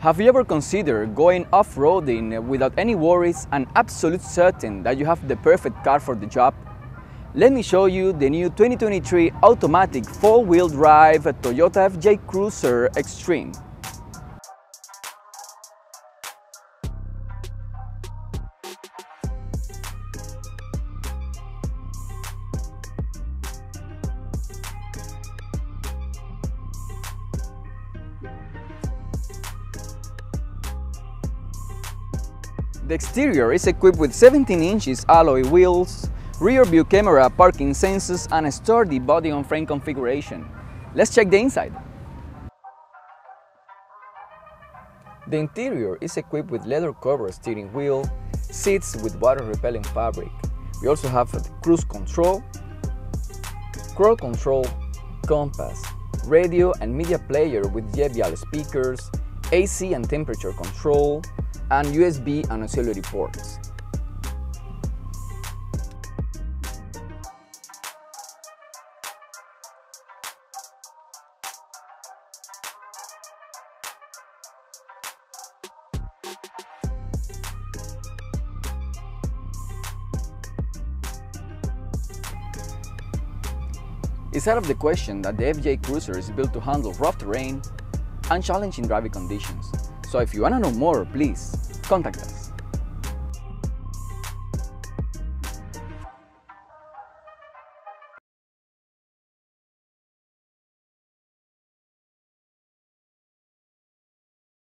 Have you ever considered going off-roading without any worries and absolute certain that you have the perfect car for the job? Let me show you the new 2023 automatic four-wheel drive Toyota FJ Cruiser Extreme. The exterior is equipped with 17 inches alloy wheels, rear view camera, parking sensors and a sturdy body on frame configuration. Let's check the inside. The interior is equipped with leather covered steering wheel, seats with water repelling fabric. We also have cruise control, cruise control, compass, radio and media player with JBL speakers, AC and temperature control, and USB and auxiliary ports. It's out of the question that the FJ Cruiser is built to handle rough terrain and challenging driving conditions. So if you want to know more, please contact us.